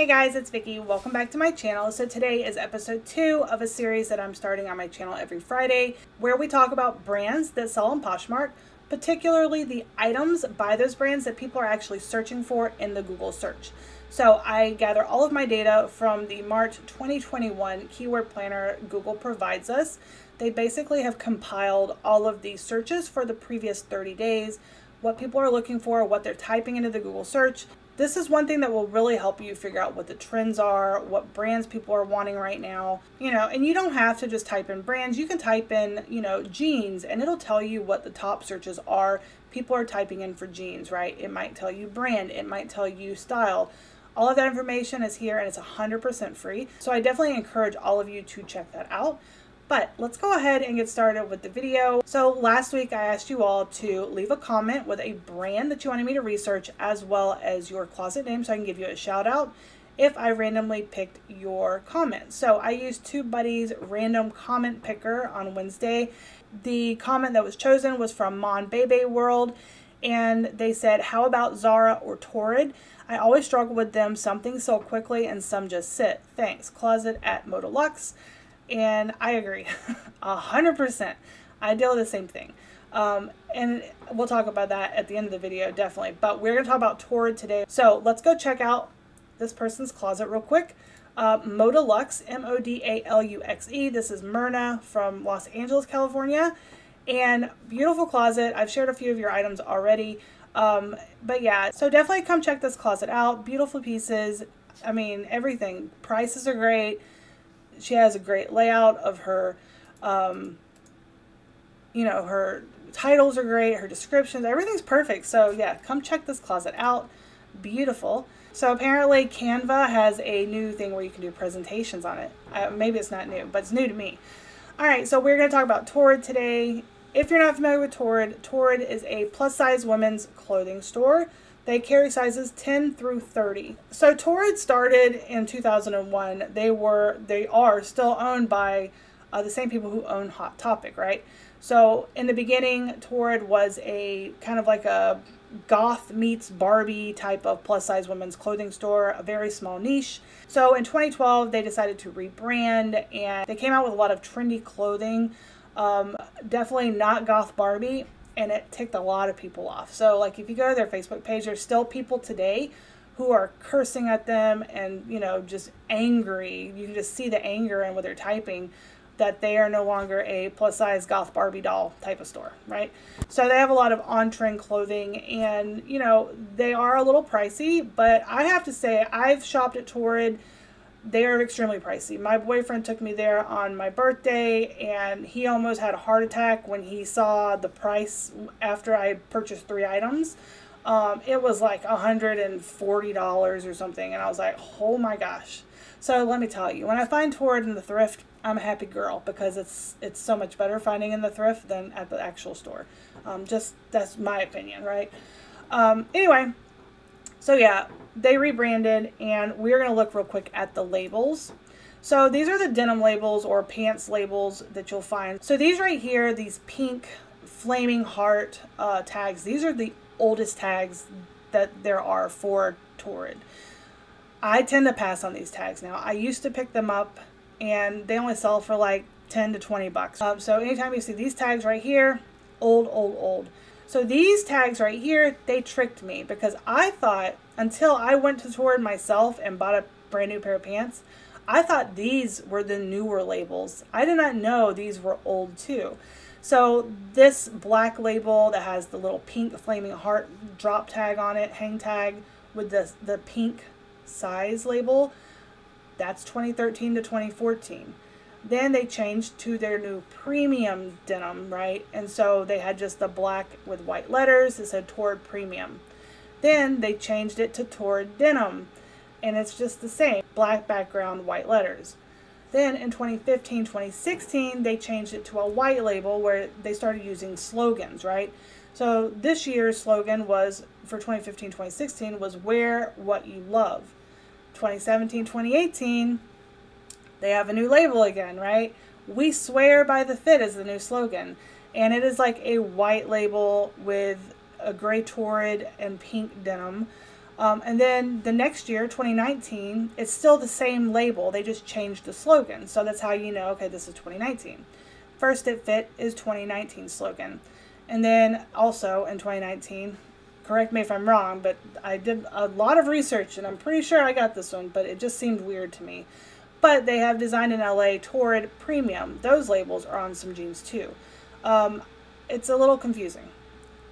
Hey guys, it's Vicki. Welcome back to my channel. So today is episode two of a series that I'm starting on my channel every Friday where we talk about brands that sell on Poshmark, particularly the items by those brands that people are actually searching for in the Google search. So I gather all of my data from the March 2021 Keyword Planner Google provides us. They basically have compiled all of the searches for the previous 30 days, what people are looking for, what they're typing into the Google search, this is one thing that will really help you figure out what the trends are, what brands people are wanting right now, you know, and you don't have to just type in brands. You can type in, you know, jeans and it'll tell you what the top searches are. People are typing in for jeans, right? It might tell you brand, it might tell you style. All of that information is here and it's 100% free. So I definitely encourage all of you to check that out. But let's go ahead and get started with the video. So last week I asked you all to leave a comment with a brand that you wanted me to research as well as your closet name so I can give you a shout out if I randomly picked your comment. So I used TubeBuddy's random comment picker on Wednesday. The comment that was chosen was from Mon Bebe World and they said, how about Zara or Torrid? I always struggle with them. Some things sell quickly and some just sit. Thanks. Closet at Modaluxe. And I agree, a hundred percent. I deal with the same thing. Um, and we'll talk about that at the end of the video, definitely. But we're going to talk about Torrid today. So let's go check out this person's closet real quick. Uh, Modaluxe, M-O-D-A-L-U-X-E. This is Myrna from Los Angeles, California. And beautiful closet. I've shared a few of your items already. Um, but yeah, so definitely come check this closet out. Beautiful pieces. I mean, everything. Prices are great she has a great layout of her, um, you know, her titles are great, her descriptions, everything's perfect. So yeah, come check this closet out. Beautiful. So apparently Canva has a new thing where you can do presentations on it. Uh, maybe it's not new, but it's new to me. All right, so we're going to talk about Torrid today. If you're not familiar with Torrid, Torrid is a plus size women's clothing store. They carry sizes 10 through 30. So Torrid started in 2001. They were, they are still owned by uh, the same people who own Hot Topic, right? So in the beginning, Torrid was a kind of like a goth meets Barbie type of plus size women's clothing store, a very small niche. So in 2012, they decided to rebrand and they came out with a lot of trendy clothing. Um, definitely not goth Barbie and it ticked a lot of people off. So like if you go to their Facebook page, there's still people today who are cursing at them and you know just angry. You can just see the anger in what they're typing that they are no longer a plus size goth Barbie doll type of store, right? So they have a lot of on trend clothing and you know they are a little pricey, but I have to say I've shopped at Torrid they are extremely pricey. My boyfriend took me there on my birthday and he almost had a heart attack when he saw the price after I purchased three items. Um, it was like $140 or something and I was like, oh my gosh. So let me tell you, when I find Torrid in the thrift, I'm a happy girl because it's it's so much better finding in the thrift than at the actual store. Um, just that's my opinion, right? Um, anyway, so yeah, they rebranded and we're going to look real quick at the labels. So these are the denim labels or pants labels that you'll find. So these right here, these pink flaming heart uh, tags, these are the oldest tags that there are for Torrid. I tend to pass on these tags now. I used to pick them up and they only sell for like 10 to 20 bucks. Um, so anytime you see these tags right here, old, old, old. So these tags right here, they tricked me because I thought until I went to Torrid myself and bought a brand new pair of pants, I thought these were the newer labels. I did not know these were old too. So this black label that has the little pink flaming heart drop tag on it, hang tag with the, the pink size label, that's 2013 to 2014. Then they changed to their new premium denim, right? And so they had just the black with white letters. It said Torrid Premium. Then they changed it to Torrid Denim, and it's just the same, black background, white letters. Then in 2015, 2016, they changed it to a white label where they started using slogans, right? So this year's slogan was for 2015, 2016 was wear what you love. 2017, 2018, they have a new label again, right? We swear by the fit is the new slogan. And it is like a white label with a gray torrid and pink denim. Um, and then the next year, 2019, it's still the same label. They just changed the slogan. So that's how you know, okay, this is 2019. First It Fit is 2019 slogan. And then also in 2019, correct me if I'm wrong, but I did a lot of research and I'm pretty sure I got this one, but it just seemed weird to me. But they have designed in LA Torrid Premium. Those labels are on some jeans too. Um, it's a little confusing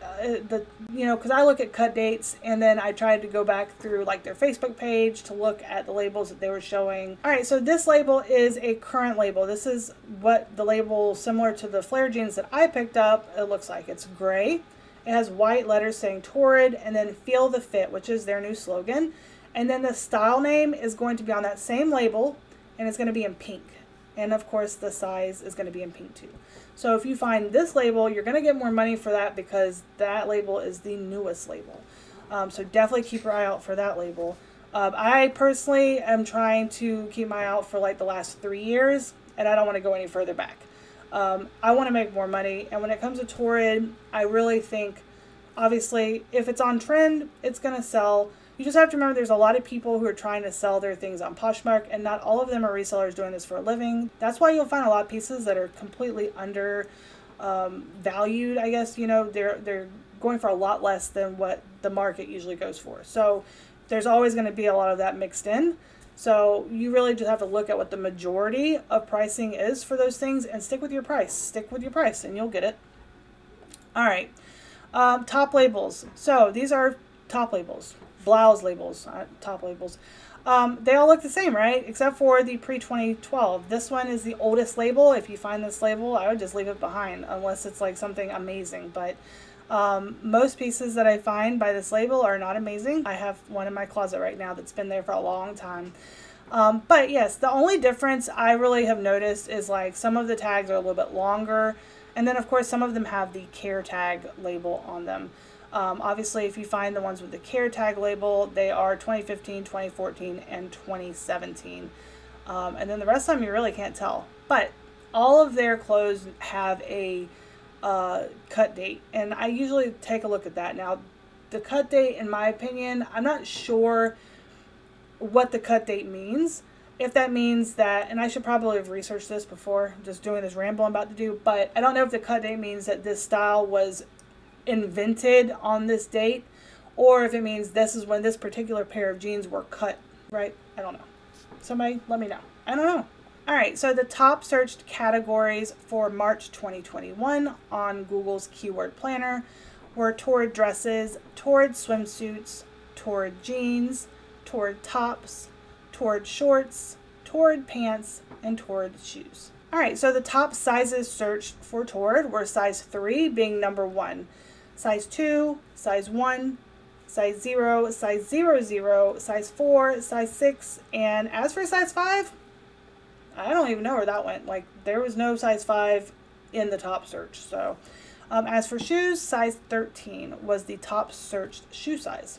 uh, the you know because I look at cut dates and then I tried to go back through like their Facebook page to look at the labels that they were showing. All right, so this label is a current label. This is what the label similar to the flare jeans that I picked up. It looks like it's gray. It has white letters saying Torrid and then Feel the Fit, which is their new slogan. And then the style name is going to be on that same label and it's going to be in pink. And of course, the size is going to be in pink too. So if you find this label, you're going to get more money for that because that label is the newest label. Um, so definitely keep your eye out for that label. Um, I personally am trying to keep my eye out for like the last three years, and I don't want to go any further back. Um, I want to make more money, and when it comes to Torrid, I really think, obviously, if it's on trend, it's going to sell. You just have to remember there's a lot of people who are trying to sell their things on Poshmark, and not all of them are resellers doing this for a living. That's why you'll find a lot of pieces that are completely under um, valued. I guess you know they're they're going for a lot less than what the market usually goes for. So there's always going to be a lot of that mixed in. So you really just have to look at what the majority of pricing is for those things and stick with your price. Stick with your price and you'll get it. All right. Um, top labels. So these are top labels blouse labels, uh, top labels. Um, they all look the same, right? Except for the pre-2012. This one is the oldest label. If you find this label, I would just leave it behind unless it's like something amazing. But um, most pieces that I find by this label are not amazing. I have one in my closet right now that's been there for a long time. Um, but yes, the only difference I really have noticed is like some of the tags are a little bit longer. And then of course some of them have the care tag label on them. Um, obviously, if you find the ones with the care tag label, they are 2015, 2014, and 2017. Um, and then the rest of them you really can't tell. But all of their clothes have a uh, cut date, and I usually take a look at that. Now, the cut date, in my opinion, I'm not sure what the cut date means. If that means that, and I should probably have researched this before just doing this ramble I'm about to do, but I don't know if the cut date means that this style was invented on this date or if it means this is when this particular pair of jeans were cut, right? I don't know. Somebody let me know. I don't know. All right, so the top searched categories for March 2021 on Google's keyword planner were torrid dresses, torrid swimsuits, torrid jeans, torrid tops, torrid shorts, torrid pants, and torrid shoes. All right, so the top sizes searched for torrid were size 3 being number 1 size 2, size 1, size 0, size 0, 0, size 4, size 6, and as for size 5, I don't even know where that went. Like, there was no size 5 in the top search. So, um, as for shoes, size 13 was the top searched shoe size.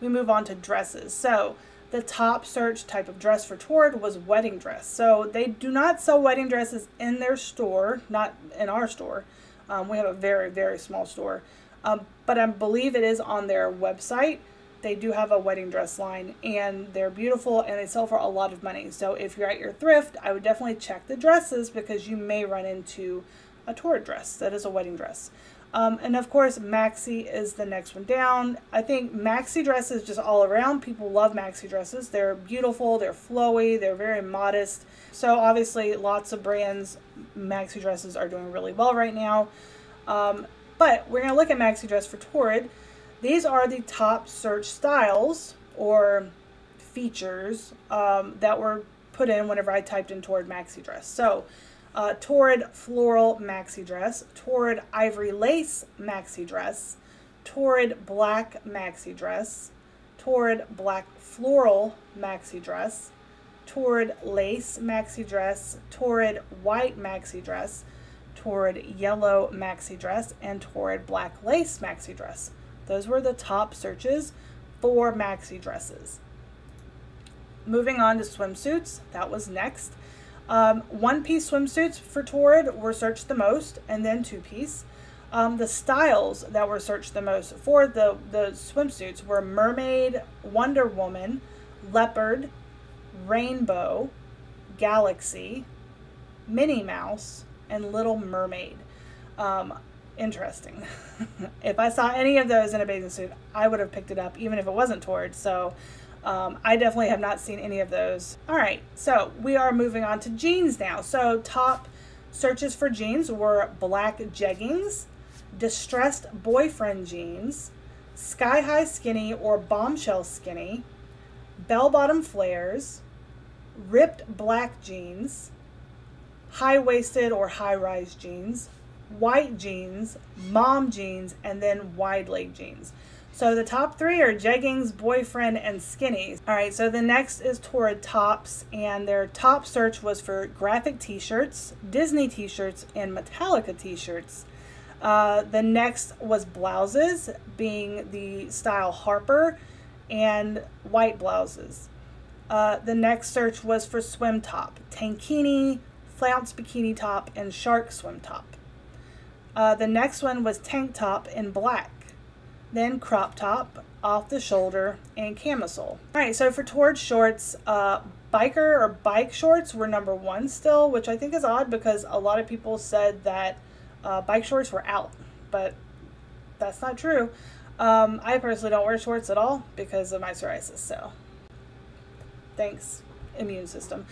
We move on to dresses. So, the top search type of dress for Torrid was wedding dress. So, they do not sell wedding dresses in their store, not in our store. Um, we have a very, very small store. Um, but I believe it is on their website. They do have a wedding dress line and they're beautiful and they sell for a lot of money. So if you're at your thrift, I would definitely check the dresses because you may run into a Torrid dress that is a wedding dress. Um, and of course, maxi is the next one down. I think maxi dresses just all around. People love maxi dresses. They're beautiful, they're flowy, they're very modest. So obviously, lots of brands maxi dresses are doing really well right now. Um, but we're to look at maxi dress for Torrid. These are the top search styles or features um, that were put in whenever I typed in Torrid maxi dress. So, uh, Torrid floral maxi dress, Torrid ivory lace maxi dress, Torrid black maxi dress, Torrid black floral maxi dress, Torrid lace maxi dress, Torrid white maxi dress, Torrid yellow maxi dress, and Torrid black lace maxi dress. Those were the top searches for maxi dresses. Moving on to swimsuits, that was next. Um, one piece swimsuits for Torrid were searched the most, and then two piece. Um, the styles that were searched the most for the, the swimsuits were mermaid, Wonder Woman, leopard, rainbow, galaxy, Minnie Mouse, and Little Mermaid. Um, interesting. if I saw any of those in a bathing suit, I would have picked it up, even if it wasn't Torrid. So um, I definitely have not seen any of those. All right, so we are moving on to jeans now. So top searches for jeans were black jeggings, distressed boyfriend jeans, sky high skinny or bombshell skinny, bell bottom flares, ripped black jeans, high waisted or high rise jeans, white jeans, mom jeans, and then wide leg jeans. So the top three are jeggings, boyfriend, and skinnies. All right, so the next is Torrid Tops, and their top search was for graphic t-shirts, Disney t-shirts, and Metallica t-shirts. Uh, the next was blouses, being the style Harper, and white blouses. Uh, the next search was for swim top, tankini, flounce bikini top, and shark swim top. Uh, the next one was tank top in black then crop top, off the shoulder, and camisole. All right, so for Torrid shorts, uh, biker or bike shorts were number one still, which I think is odd because a lot of people said that uh, bike shorts were out, but that's not true. Um, I personally don't wear shorts at all because of my psoriasis, so thanks, immune system.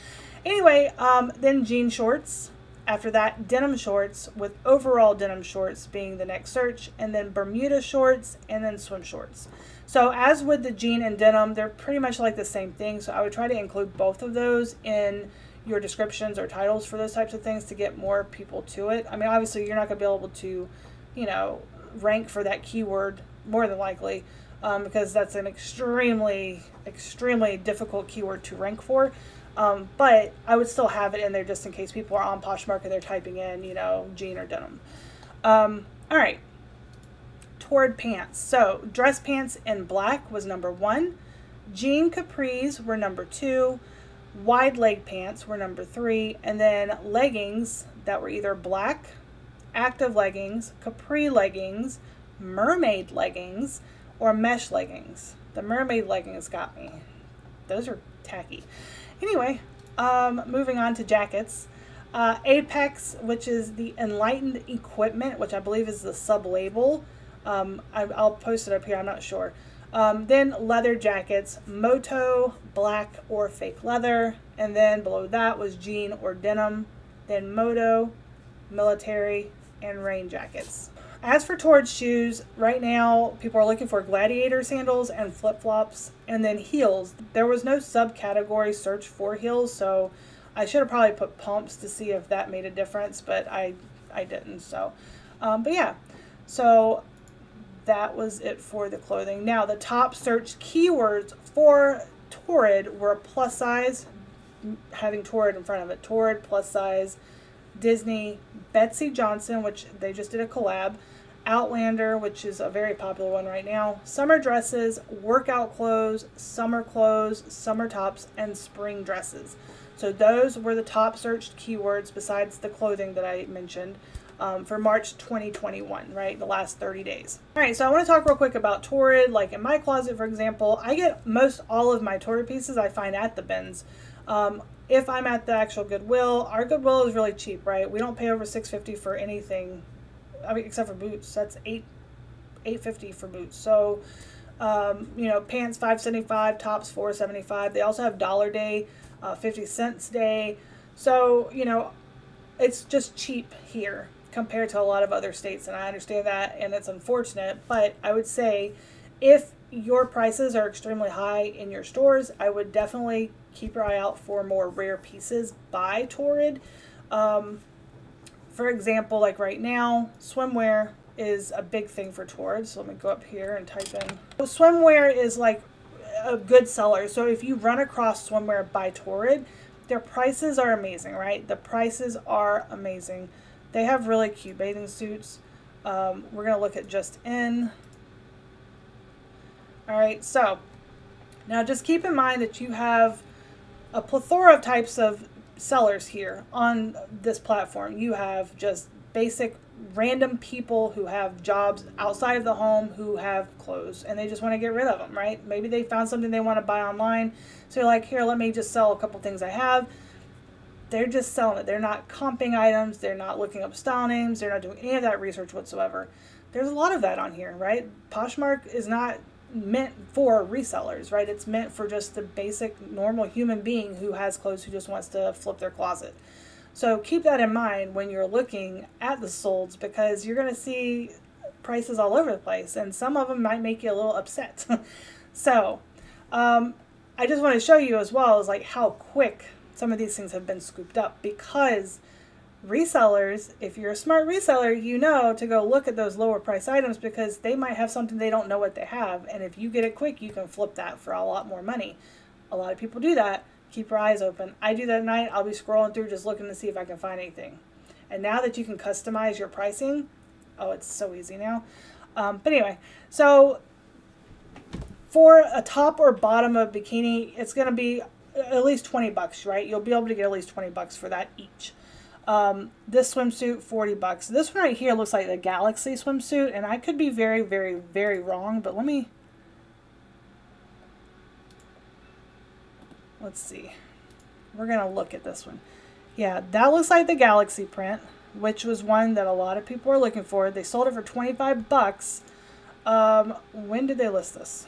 Anyway, um, then jean shorts. After that, denim shorts with overall denim shorts being the next search, and then Bermuda shorts, and then swim shorts. So as with the jean and denim, they're pretty much like the same thing. So I would try to include both of those in your descriptions or titles for those types of things to get more people to it. I mean, obviously you're not going to be able to, you know, rank for that keyword more than likely um, because that's an extremely, extremely difficult keyword to rank for. Um, but I would still have it in there just in case people are on Poshmark and they're typing in, you know, jean or denim. Um, all right. Torrid pants. So dress pants in black was number one. Jean capris were number two. Wide leg pants were number three. And then leggings that were either black, active leggings, capri leggings, mermaid leggings, or mesh leggings. The mermaid leggings got me. Those are tacky. Anyway, um, moving on to jackets. Uh, Apex, which is the Enlightened Equipment, which I believe is the sub label. Um, I, will post it up here, I'm not sure. Um, then leather jackets, Moto, black or fake leather. And then below that was jean or denim. Then Moto, military, and rain jackets. As for Torrid shoes, right now people are looking for gladiator sandals and flip-flops and then heels. There was no subcategory search for heels, so I should have probably put pumps to see if that made a difference, but I I didn't. So, um, but yeah, so that was it for the clothing. Now the top search keywords for Torrid were plus size, having Torrid in front of it. Torrid plus size, Disney, Betsey Johnson, which they just did a collab, Outlander, which is a very popular one right now, summer dresses, workout clothes, summer clothes, summer tops, and spring dresses. So those were the top searched keywords besides the clothing that I mentioned um, for March 2021, right? The last 30 days. All right, so I want to talk real quick about Torrid. Like in my closet, for example, I get most all of my Torrid pieces I find at the bins. Um, if I'm at the actual Goodwill, our Goodwill is really cheap, right? We don't pay over 650 for anything I mean, except for boots. That's eight eight fifty for boots. So, um, you know, pants five seventy five, tops four seventy five. They also have dollar day, uh, fifty cents day. So you know, it's just cheap here compared to a lot of other states, and I understand that, and it's unfortunate. But I would say, if your prices are extremely high in your stores, I would definitely keep your eye out for more rare pieces by Torrid. Um, for example, like right now, swimwear is a big thing for Torrid. So let me go up here and type in. So swimwear is like a good seller. So if you run across swimwear by Torrid, their prices are amazing, right? The prices are amazing. They have really cute bathing suits. Um, we're going to look at Just In. All right, so now just keep in mind that you have a plethora of types of sellers here on this platform. You have just basic random people who have jobs outside of the home who have clothes and they just want to get rid of them, right? Maybe they found something they want to buy online. So you're like, here, let me just sell a couple things I have. They're just selling it. They're not comping items. They're not looking up style names. They're not doing any of that research whatsoever. There's a lot of that on here, right? Poshmark is not meant for resellers, right? It's meant for just the basic normal human being who has clothes who just wants to flip their closet. So keep that in mind when you're looking at the solds because you're going to see prices all over the place and some of them might make you a little upset. so um, I just want to show you as well as like how quick some of these things have been scooped up because resellers, if you're a smart reseller, you know to go look at those lower price items because they might have something they don't know what they have. And if you get it quick, you can flip that for a lot more money. A lot of people do that keep your eyes open. I do that at night. I'll be scrolling through just looking to see if I can find anything. And now that you can customize your pricing, oh, it's so easy now. Um, but anyway, so for a top or bottom of bikini, it's going to be at least 20 bucks, right? You'll be able to get at least 20 bucks for that each. Um, this swimsuit, 40 bucks. This one right here looks like the Galaxy swimsuit, and I could be very, very, very wrong, but let me let's see. We're going to look at this one. Yeah, that looks like the Galaxy print, which was one that a lot of people were looking for. They sold it for 25 bucks. Um, when did they list this?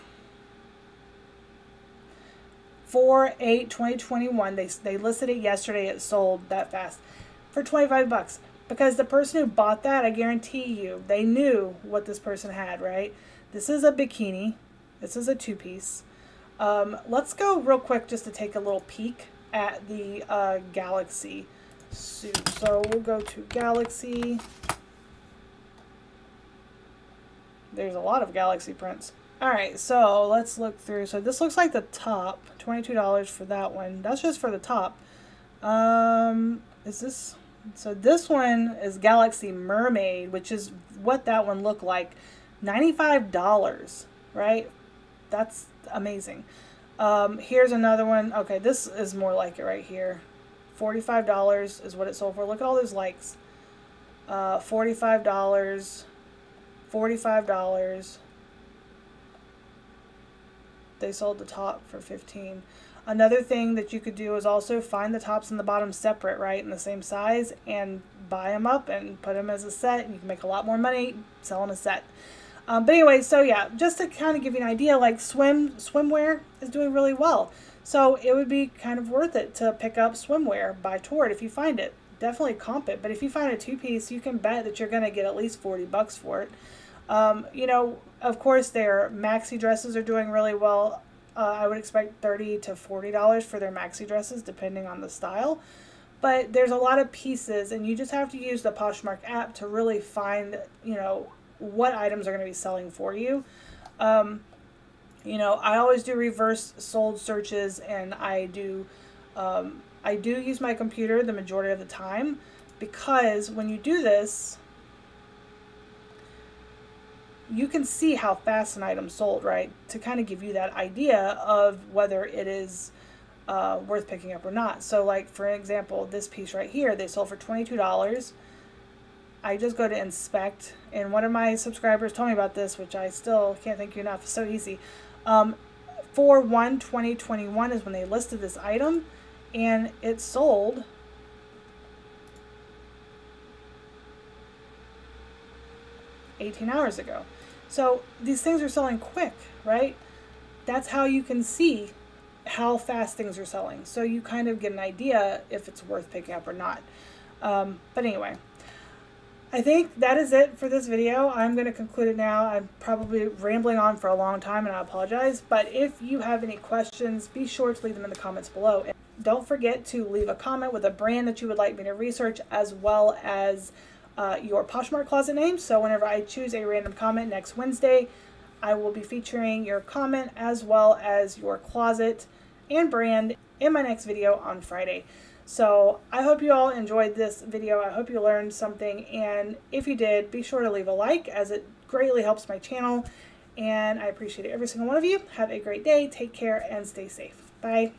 4 8 2021 they, they listed it yesterday it sold that fast for 25 bucks because the person who bought that i guarantee you they knew what this person had right this is a bikini this is a two-piece um, let's go real quick just to take a little peek at the uh, Galaxy suit. So we'll go to Galaxy. There's a lot of Galaxy prints. Alright, so let's look through. So this looks like the top. $22 for that one. That's just for the top. Um, is this... So this one is Galaxy Mermaid, which is what that one looked like. $95, right? That's amazing. Um, here's another one. Okay, this is more like it right here. $45 is what it sold for. Look at all those likes. Uh, $45. $45. They sold the top for 15 Another thing that you could do is also find the tops and the bottoms separate, right, in the same size, and buy them up and put them as a set. You can make a lot more money selling a set. Um, but anyway, so yeah, just to kind of give you an idea, like swim swimwear is doing really well. So it would be kind of worth it to pick up swimwear by Torrid if you find it. Definitely comp it. But if you find a two-piece, you can bet that you're going to get at least 40 bucks for it. Um, you know, of course, their maxi dresses are doing really well. Uh, I would expect 30 to $40 for their maxi dresses, depending on the style. But there's a lot of pieces, and you just have to use the Poshmark app to really find, you know, what items are going to be selling for you. Um, you know, I always do reverse sold searches and I do um, I do use my computer the majority of the time because when you do this, you can see how fast an item sold, right? To kind of give you that idea of whether it is uh, worth picking up or not. So like, for example, this piece right here, they sold for $22. I just go to inspect, and one of my subscribers told me about this, which I still can't thank you enough. So easy. Um, 4 1 2021 is when they listed this item, and it sold. Eighteen hours ago. So these things are selling quick, right? That's how you can see how fast things are selling. So you kind of get an idea if it's worth picking up or not. Um, but anyway, I think that is it for this video. I'm going to conclude it now. I'm probably rambling on for a long time and I apologize. But if you have any questions, be sure to leave them in the comments below. And don't forget to leave a comment with a brand that you would like me to research as well as uh, your Poshmark closet name. So whenever I choose a random comment next Wednesday, I will be featuring your comment as well as your closet and brand in my next video on Friday. So I hope you all enjoyed this video. I hope you learned something. And if you did, be sure to leave a like as it greatly helps my channel. And I appreciate every single one of you. Have a great day. Take care and stay safe. Bye.